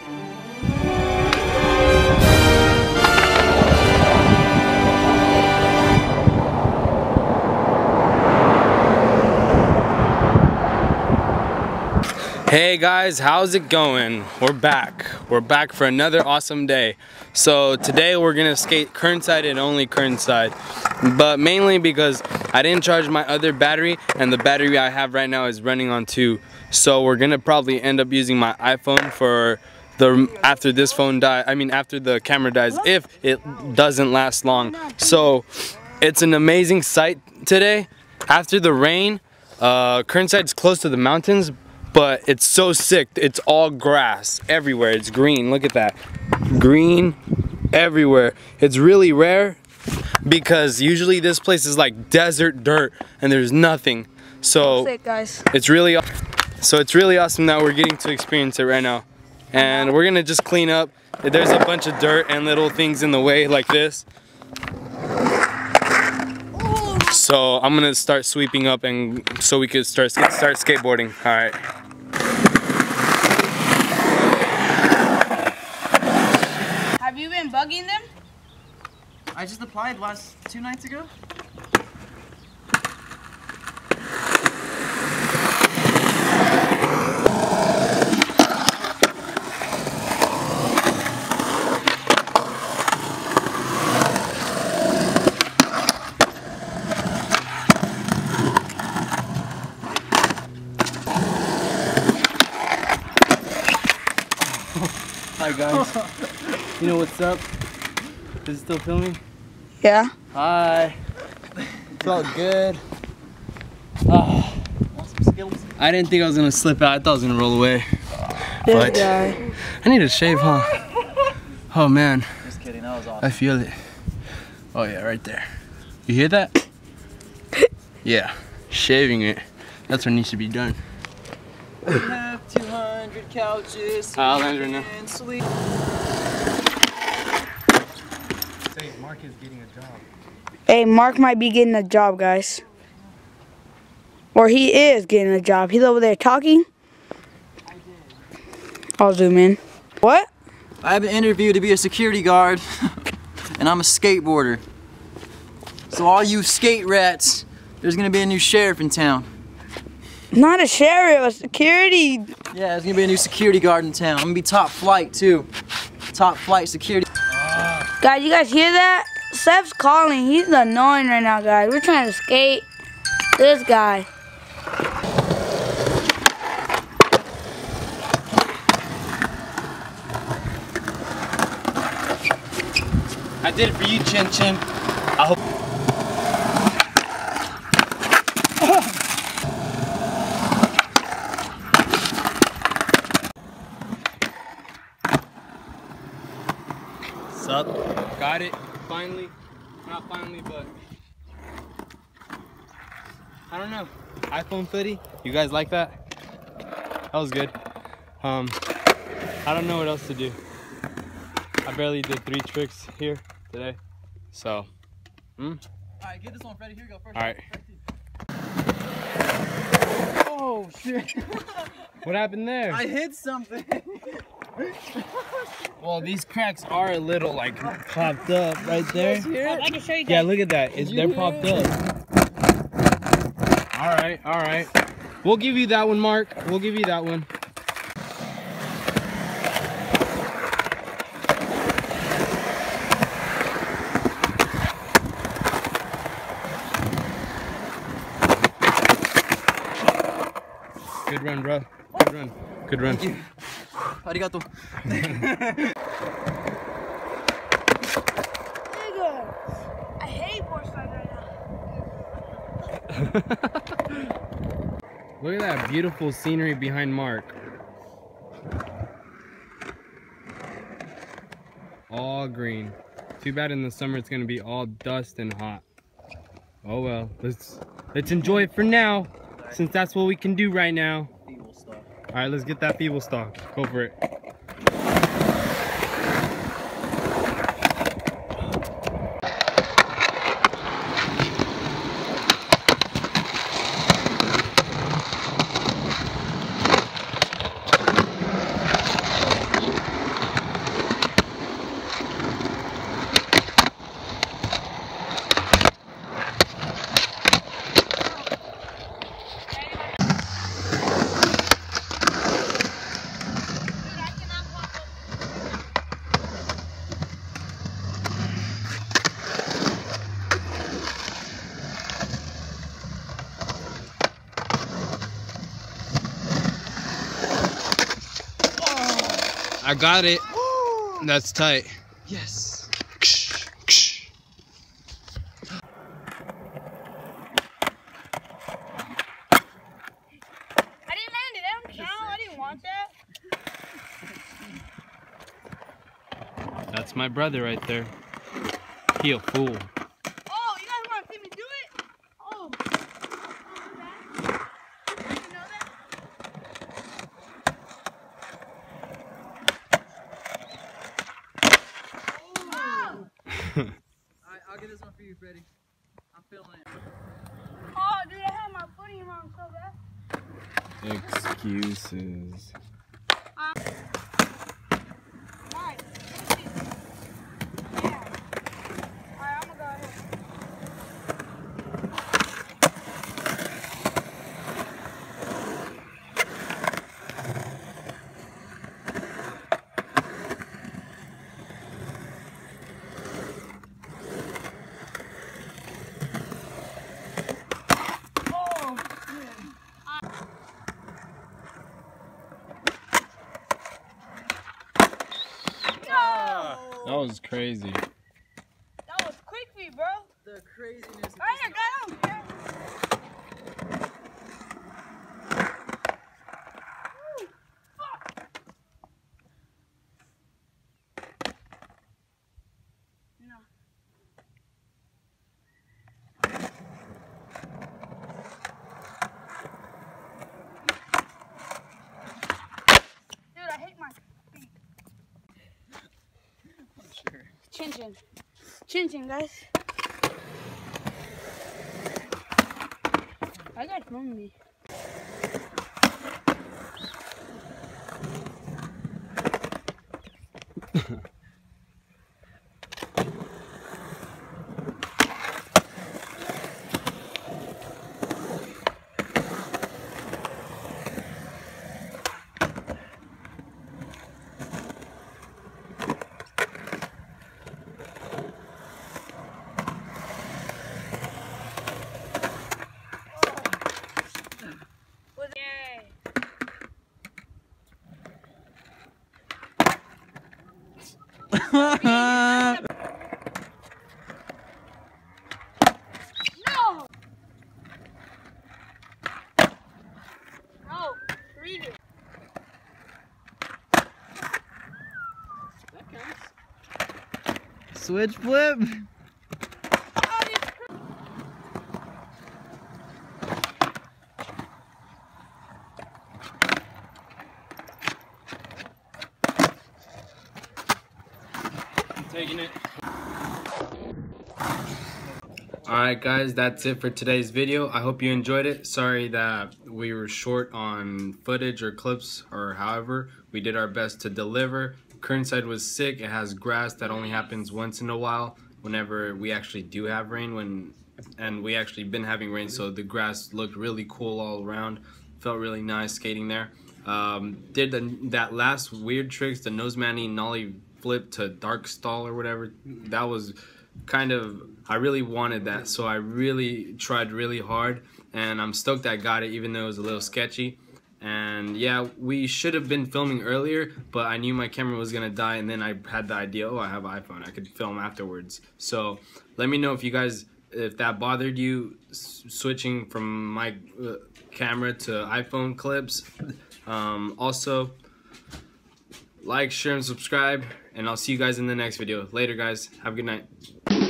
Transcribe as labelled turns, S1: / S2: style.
S1: Hey guys, how's it going? We're back. We're back for another awesome day. So today we're gonna skate Kernside and only Kernside. But mainly because I didn't charge my other battery and the battery I have right now is running on two. So we're gonna probably end up using my iPhone for the after this phone die I mean after the camera dies if it doesn't last long. So it's an amazing sight today. After the rain, uh, Kernside's close to the mountains, but it's so sick. It's all grass everywhere. It's green. Look at that. Green everywhere. It's really rare because usually this place is like desert dirt and there's nothing. So
S2: Sick, guys.
S1: it's really so it's really awesome that we're getting to experience it right now. And we're gonna just clean up. There's a bunch of dirt and little things in the way like this. So I'm gonna start sweeping up and so we could start start skateboarding. All right.
S2: Have you been bugging them?
S3: I just applied last two nights ago.
S1: Hi guys. You know what's up? Is it still filming?
S2: Yeah.
S1: Hi. Felt good. Ah.
S3: Want some skills?
S1: I didn't think I was gonna slip out. I thought I was gonna roll away.
S2: This
S1: But-
S2: guy.
S1: I need a shave, huh? Oh man,
S3: Just kidding, that was awesome.
S1: I feel it. Oh yeah, right there. You hear that? Yeah, shaving it. That's what needs to be done.
S3: We have 200 couches.
S1: I'll
S3: we
S1: land right now.
S3: Can sleep.
S1: Say, Mark is getting a job.
S2: Hey, Mark might be getting a job, guys. Or he is getting a job. He's over there talking. I'll zoom in. What?
S3: I have an interview to be a security guard, and I'm a skateboarder. So all you skate rats, there's gonna be a new sheriff in town.
S2: Not a sheriff, a security.
S3: Yeah, there's gonna be a new security guard in town. I'm gonna be top flight too. Top flight security.
S2: Guys, you guys hear that? Seth's calling. He's annoying right now, guys. We're trying to skate. This guy.
S1: I did it for you, Chin Chin. I hope. Finally. Not finally, but. I don't know. iPhone footy. You guys like that? That was good. Um, I don't know what else to do. I barely did three tricks here today. So,
S3: Alright, get this one, Freddie. Here you go first.
S1: all right.
S3: Oh shit!
S1: What happened there?
S3: I hit something.
S1: well, these cracks are a little like popped up right there.
S3: hear?
S2: I can show you
S1: Yeah, look at that. It's, they're popped up. All right, all right. We'll give you that one, Mark. We'll give you that one. Good run, bro. Good run. Good run.
S2: I hate Forsyth right now.
S1: Look at that beautiful scenery behind Mark. All green. Too bad in the summer it's gonna be all dust and hot. Oh well, let's let's enjoy it for now, since that's what we can do right now. All right, let's get that feeble stall. Go for it. I got it. That's tight.
S3: Yes.
S2: I didn't land it. I don't count. I didn't want that.
S1: That's my brother right there. He a fool.
S2: Oh, you guys want to see me do it? Oh. You know that? Oh.
S3: Alright, I'll get this one for you, Freddie. I'm feeling it.
S2: Oh, dude, I had my footing wrong so bad.
S1: Excuses.
S2: Alright, let's see. Yeah. Alright, I'm gonna go ahead. Oh, no!
S1: That was crazy.
S2: That was quick for you, bro.
S3: The craziness.
S2: I ain't got him. Woo, fuck. No. Dude, I hate my feet.
S3: Sure.
S2: Chin chin, guys. I got from me. Yay. No! No, read it.
S3: Switch flip.
S2: Oh, you
S1: Taking it. Alright guys, that's it for today's video. I hope you enjoyed it. Sorry that we were short on footage or clips or however. We did our best to deliver. Kernside was sick. It has grass that only happens once in a while whenever we actually do have rain when and we actually been having rain so the grass looked really cool all around. Felt really nice skating there. Um, did the, that last weird tricks, the nose manny nollie flip to dark stall or whatever. That was kind of I really wanted that, so I really tried really hard, and I'm stoked I got it, even though it was a little sketchy. And yeah, we should have been filming earlier, but I knew my camera was gonna die, and then I had the idea, oh, I have an iPhone, I could film afterwards. So let me know if you guys, if that bothered you, switching from my uh, camera to iPhone clips. Um, also, like, share, and subscribe, and I'll see you guys in the next video. Later, guys. Have a good night.